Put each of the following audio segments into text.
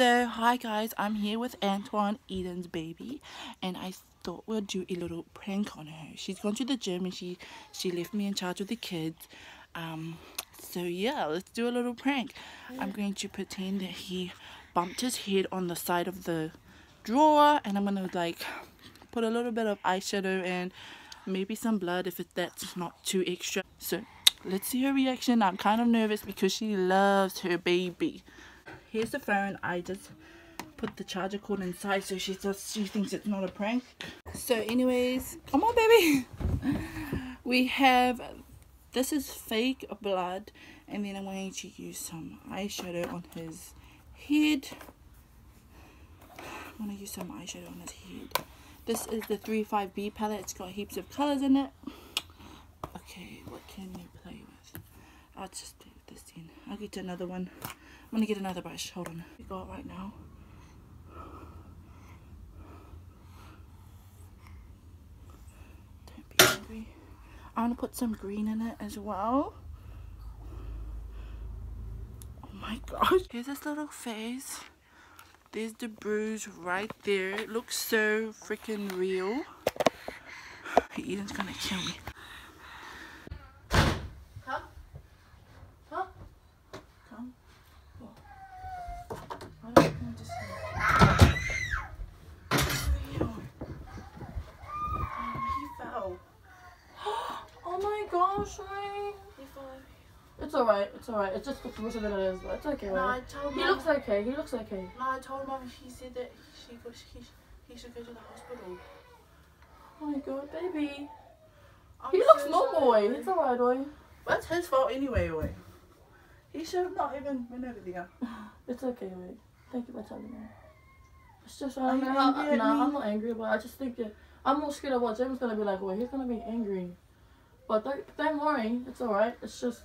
So, hi guys, I'm here with Antoine, Eden's baby, and I thought we'd do a little prank on her. She's gone to the gym and she, she left me in charge of the kids. Um, so yeah, let's do a little prank. I'm going to pretend that he bumped his head on the side of the drawer and I'm gonna like put a little bit of eyeshadow and maybe some blood if it, that's not too extra. So let's see her reaction. I'm kind of nervous because she loves her baby. Here's the phone. I just put the charger cord inside so she just she thinks it's not a prank. So anyways, come on baby. We have this is fake blood and then I'm going to use some eyeshadow on his head. I'm going to use some eyeshadow on his head. This is the 35B palette. It's got heaps of colours in it. Okay, what can you play with? I'll just do this in. I'll get another one. I'm to get another brush. Hold on. We got right now. Don't be angry. I'm to put some green in it as well. Oh my gosh. Here's this little face. There's the bruise right there. It looks so freaking real. Eden's gonna kill me. Come. Come. Come. Why don't you come just Oh, he fell. Oh my gosh, Ray. He fell. It's alright, it's alright. It's just worse than it is, but it's okay, No, Ray. I told He Mum- looks okay, he looks okay. No, I told mom. He said that she go, he, he should go to the hospital. Oh my god, baby. I'm He looks normal, way. Eh? It's alright, way. That's his fault anyway, way. He should have not even been over there. It's okay, way. Thank you for telling me. It's just, Are I you don't know. angry at Nah. I'm not angry, but I just think that I'm more scared of what James gonna be like. Well, he's gonna be angry. But don't, don't worry, it's alright. It's just,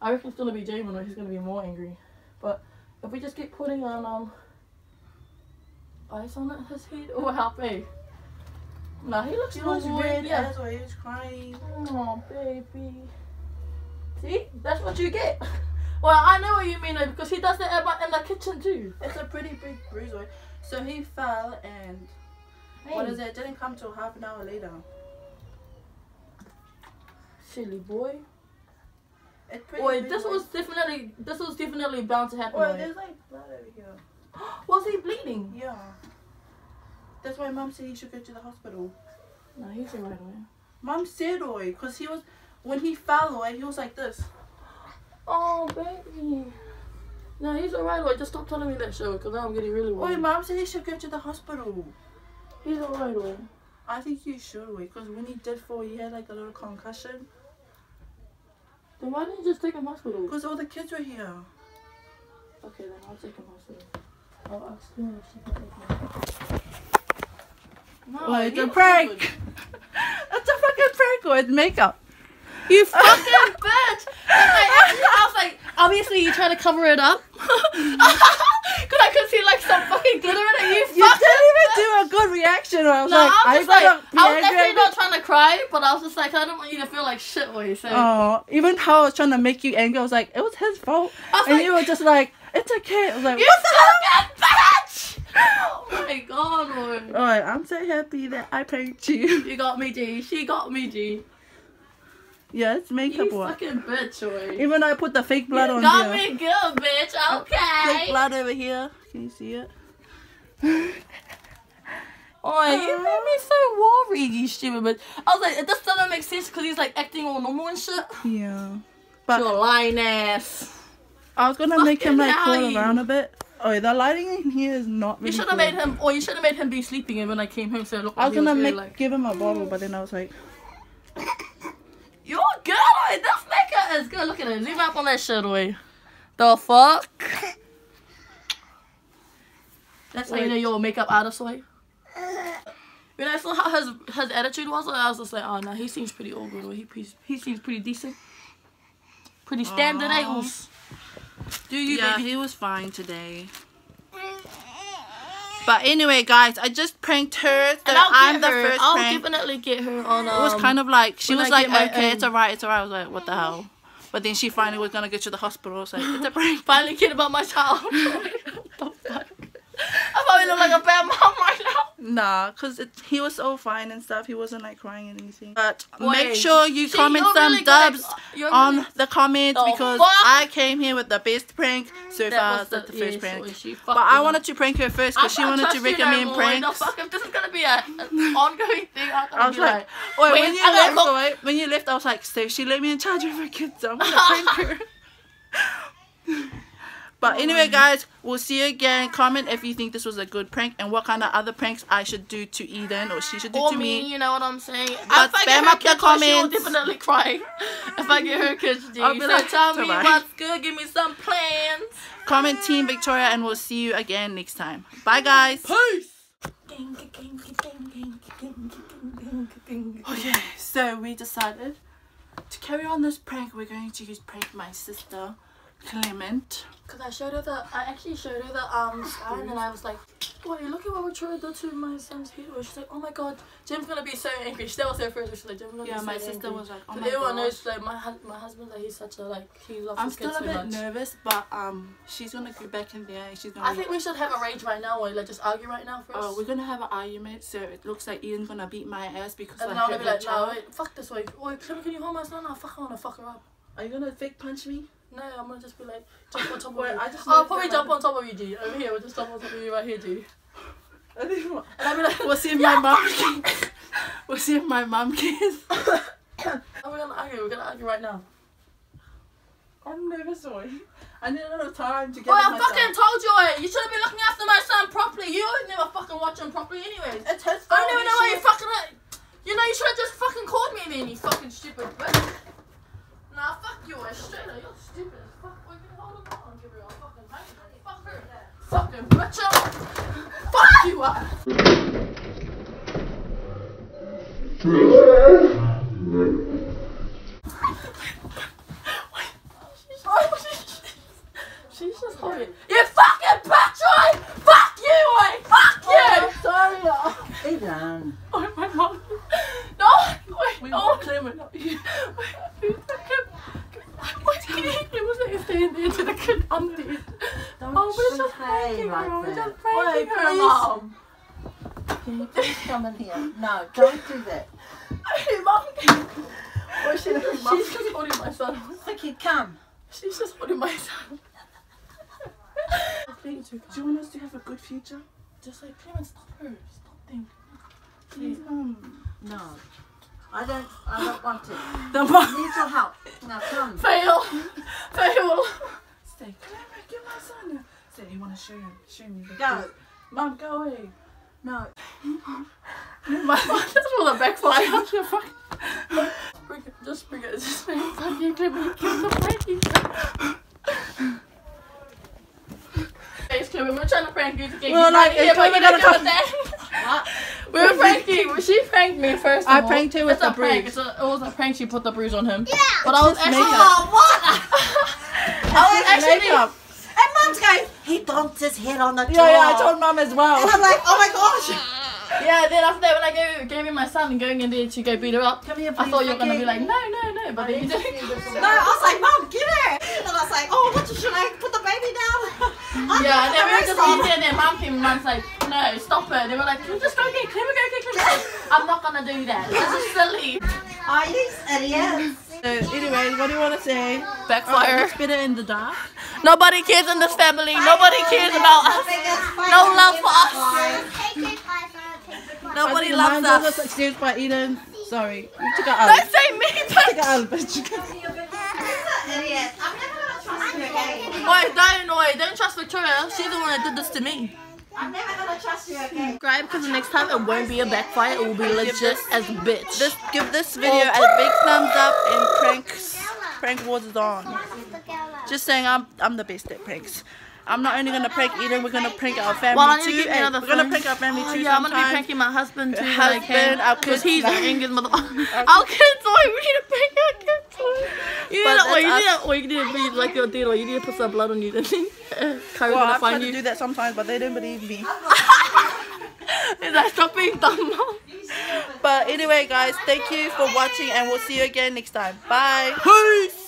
I reckon it's gonna be Jamin or he's gonna be more angry. But if we just keep putting on um ice on it, his head, it will help, eh? Nah, he looks He normal, red yeah. as well. He was crying. Oh, baby. See? That's what you get. Well, I know what you mean though, because he does that in, in the kitchen too. It's a pretty big bruise, way. So he fell and what is it? it? Didn't come till half an hour later. Silly boy. It's pretty Wait, this was definitely, this was definitely bound to happen. Well, right? there's like blood over here. Was he bleeding? Yeah. That's why mum said he should go to the hospital. No, he's alright, man. Mum said, oi, because he was, when he fell, oi, he was like this. Oh, baby. No, he's alright, wait, just stop telling me that show, because now I'm getting really Oi, worried. mum said he should go to the hospital. He's alright, wait. I think you should, wait, because when he did fall, he had like a little concussion. Then why didn't you just take him to hospital? Because all the kids were here. Okay, then I'll take him to hospital. I'll ask him if she can take him. No, Oh, it's a prank. It's a fucking prank with makeup. You fucking bitch! I was like, obviously you trying to cover it up. Cause I could see like some fucking glitter in it. You You fucking didn't even do a good reaction. I was No, like, I I was just like, I was definitely not trying to cry, but I was just like, I don't want you to feel like shit what you say. Oh, even how I was trying to make you angry, I was like, it was his fault. Was And like, you were just like, it's okay. I was like, you fucking bitch! Oh my god, boy. Alright, I'm so happy that I pranked you. You got me, G. She got me, G. yeah, it's makeup You work. fucking bitch, boy. Even though I put the fake blood you on got here. me good, bitch. Uh, okay. Fake blood over here. Can you see it? Oh, you made me so worried, you stupid bitch. I was like, it just doesn't make sense because he's like acting all normal and shit. Yeah. But Your lying ass. I was gonna make him like crawl around a bit. Oh, the lighting in here is not really You should cool. have made him, or you should have made him be sleeping and when I came home so it looked I like was gonna really, make like, give him a bottle, but then I was like, You're good, oh, oi. This makeup is good. Look at it. Zoom up on that shit, oi. The fuck? That's how you know you're a makeup artist, oi. When I saw how his his attitude was, I was just like, oh no, he seems pretty all good. Oi. He he, he seems pretty decent, pretty standard? Aw. Do you, yeah, baby? he was fine today. But anyway, guys, I just pranked her. So And I'll I'm the her. first I'll prank. definitely get her on. Um, it was kind of like she was I like, okay, own. it's alright, it's alright. I was like, what the hell? But then she finally was gonna get to the hospital. I was like, it's a prank. finally cared about my child. what the fuck? a bad mom right now. Nah, cause it, he was so fine and stuff. He wasn't like crying and anything. But Wait. make sure you See, comment some really dubs uh, you're on really- the comments The because fuck? I came here with the best prank so That far. was That's the the- first prank. Oh, well, But I wanted to prank her first because she wanted to no recommend. The pranks. fuck if this is gonna be a, an ongoing thing, I'm I was like, like, wait, when you I left, wait, when you left, I was like, so she let me in charge of her kids. I'm gonna prank her. But anyway, guys, we'll see you again. Comment if you think this was a good prank and what kind of other pranks I should do to Eden or she should do or to me, me. you know what I'm saying? But if I spam get her up the kids, well, she'll definitely cry. if I get her kids, I'll be So like, tell me "Bye-bye." what's good. Give me some plans. Comment Team Victoria and we'll see you again next time. Bye, guys. Peace. Oh, okay, so we decided to carry on this prank. We're going to use prank my sister, Clement. Cause I showed her the, I actually showed her the um sign, and I was like, "Wait, look at what Victoria did to do to my son's hero." She's like, "Oh my god, Jim's gonna be so angry." She that was her first. She's like, "Jim's gonna Yeah, be so my sister was like, oh But my everyone god. knows like my hus- my husband like he's such a like he loves I'm his still kids a so bit much. nervous, but um, she's gonna go back in there and she's gonna. I think we should have a rage right now, or like just argue right now first. Oh, we're gonna have an argument, so it looks like Ian's gonna beat my ass because and I then I'm hurt gonna be her like, no, child. wait, fuck this way. Wait, Clement, can you hold my son? No, fuck, I wanna fuck her up. Are you gonna fake punch me? No, I'm gonna just be like, jump on top of Wait, you. I just I'll probably jump on top of you, G. Over here, we'll just jump on top of you right here, G. I think what- And I'll be like, We'll see if my mom. we'll see if my mom cares. and we're gonna argue. We're gonna argue right now. I'm nervous, boy. I need a little time to get. Boy, I myself. fucking told you it. You should have been looking after my son properly. You always never fucking watch him properly, anyways. It's his fault. I don't even know why you should- fucking. You know, you should have just fucking called me then, you fucking stupid bitch. Nah, fuck you, eh, straight up. You're stupid as fuck. Boy, can you hold him on, Gabriel? Fucking hate you. Fuck her. Fucking bitch. Fuck you, ah. Holding. You fucking bitch, oi! Fuck you, oi! Fuck you! sorry. Eden. Oh, my mom. No! Wait, We oh. want Clement, not you. Wait, can you hear was like staying there to the kid. Don't Oh, we're just behave pranking like her. We're just Wait, her, please. mom. Can you please come in here? No, don't do that. Hey, mom. Well, she's, she's just holding my son. Vicky, come. She's just holding my son. Do you want us to have a good future? Just like, Clement, stop her. Stop thinking. Please, mom. Um, no. I don't I don't want to. The I mom. need your help. Now come. Fail. Fail. Stay. Clement, get my son. now. Say you want to show him. Show me. the Go. Mom, go away. No. My, That's for the backfire. Shut your fuck. Bring it, just bring it. Just bring it. Fucking Clement, keep the pranking. Hey, Clement, we're trying to prank you to get Well, you like, it's but Clement you're not gotta doing that. What? We were pranking. She pranked me first. of I all. pranked her with it's a the prank. bruise. It's a, it was a prank. She put the bruise on him. Yeah. But I was actually. makeup. Oh, what? I was actually. Makeup. And Mum's going, he bumped his head on the Yeah, door. yeah, I told mom as well. And I'm like, oh my gosh. Yeah. Then after that, when I gave gave him my son and going in there to go beat her up, Come here, I thought you were gonna be like, no, no, no. But then you didn't. No, I was like, Mom, get her. Yeah, and then we were just the rest on. and then mom came and mom's like, no, stop it. They were like, can you just go get Clever, go get Clever. I'm not gonna do that. This is silly. Oh, you idiots. So, anyway, what do you want to say? Backfire. It's better in the dark. Nobody cares in this family. Nobody cares about us. No love for us. Nobody I think loves mine's also us. excused by Eden. Sorry, you took it out. Don't say me, Took bitch. it out, bitch. Idiot. I'm never gonna trust you again. Wait, don't, wait, don't trust Victoria. She's the one that did this to me. I'm never gonna trust you again. Subscribe because the next time it won't be a backfire. It will be legit as bitch. This, give this video a big thumbs up and pranks, prank wars is on. Just saying, I'm I'm the best at pranks. I'm not only gonna prank Eden, we're gonna prank our family Well, I need to too. get me Hey, another we're gonna phone. prank our family Oh, too. yeah, I'm gonna be pranking my husband too. Her husband, Because he's an English mother. Our kids, wait, we need to prank our kids. wait. You But need to, wait, you that's need to, wait, you need to be like your deal. You need to put some blood on you. Then Kyle's Well, gonna I've tried find to do that sometimes, but they don't believe me. Is that stop being dumb? But anyway, guys, thank you for watching, and we'll see you again next time. Bye. Peace.